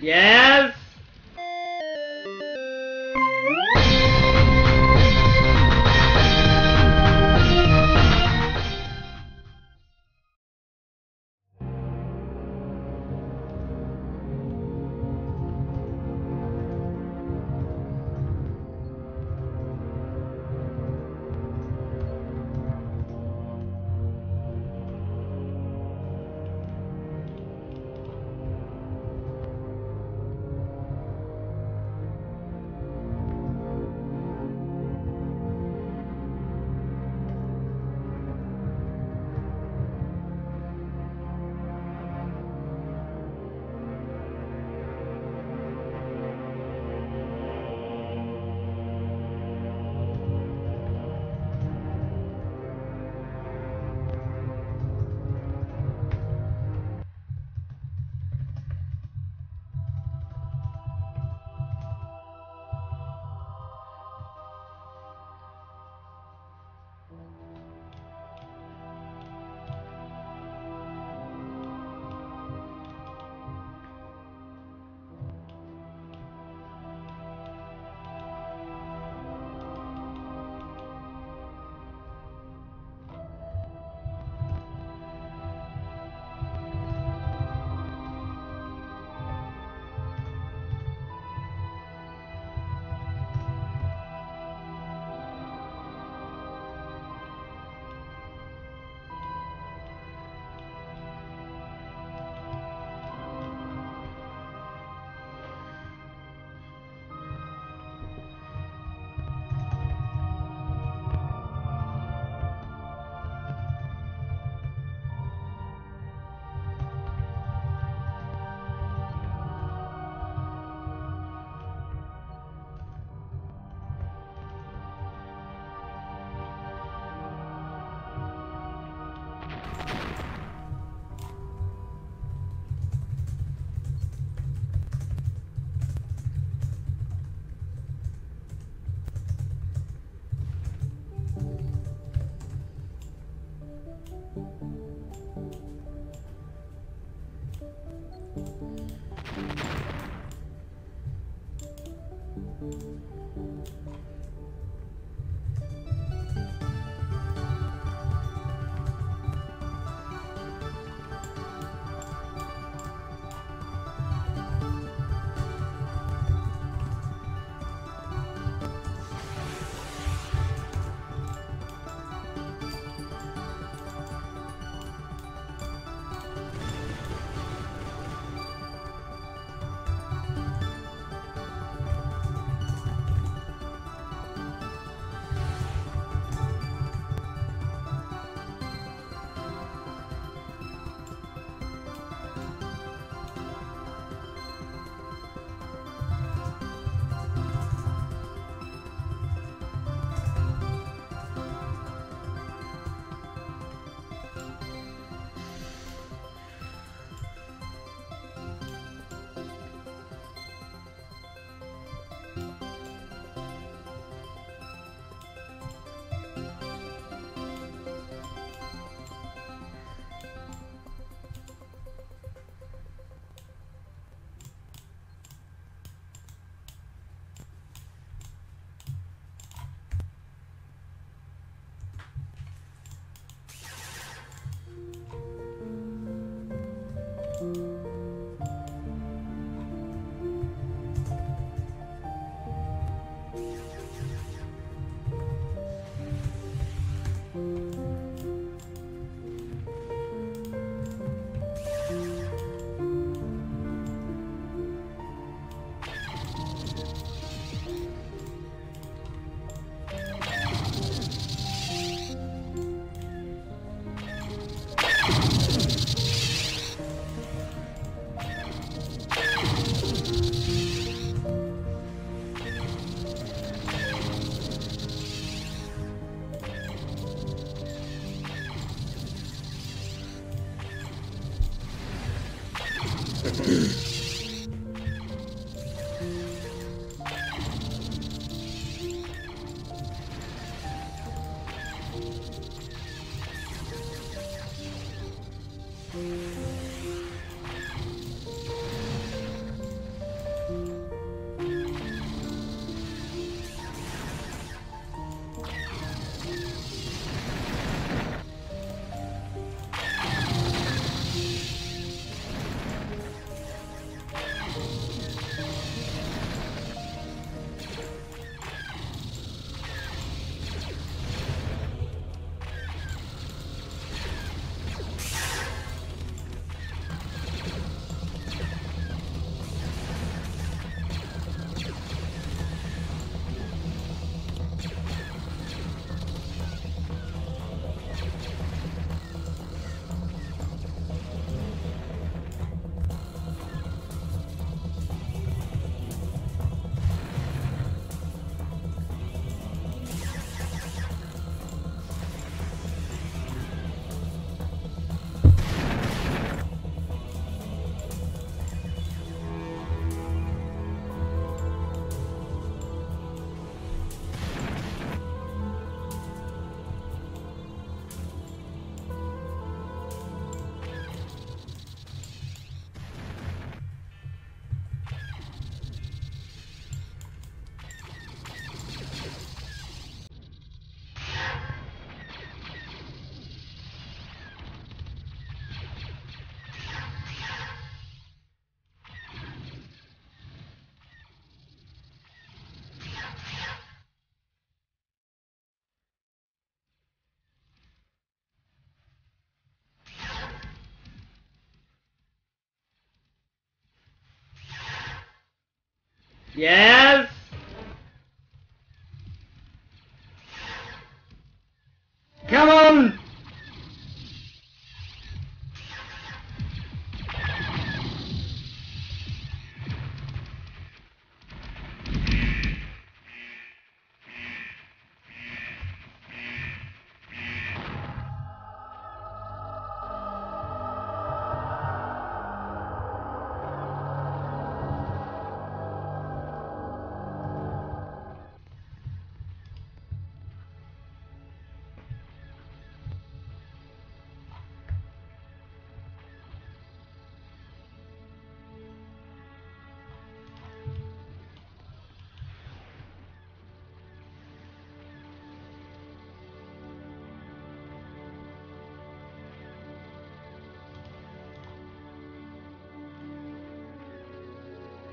Yes! Yes!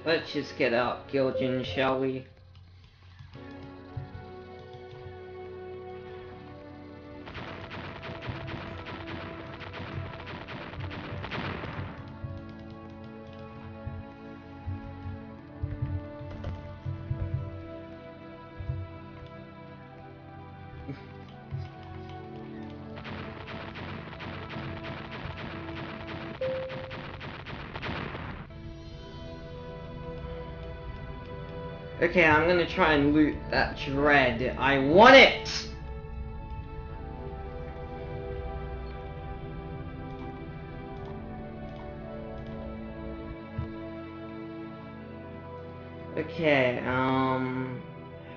Let's just get out Gilligan, shall we? Okay, I'm gonna try and loot that dread. I want it! Okay, um...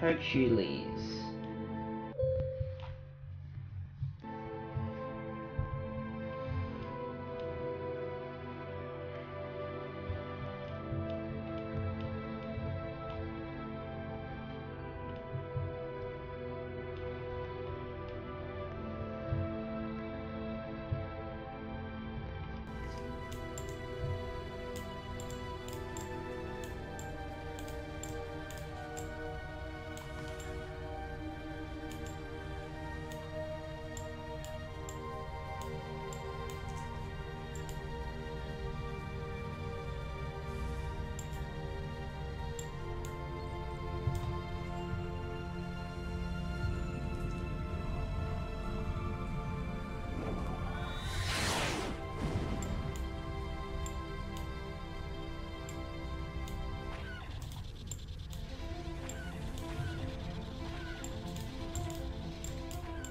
Hercules.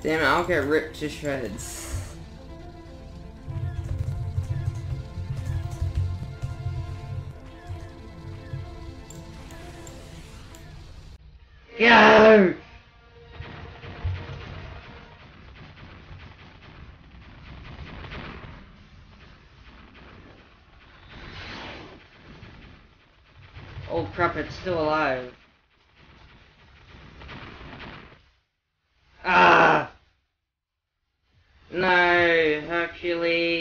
Damn it, I'll get ripped to shreds. Go! Oh crap, it's still alive. Really.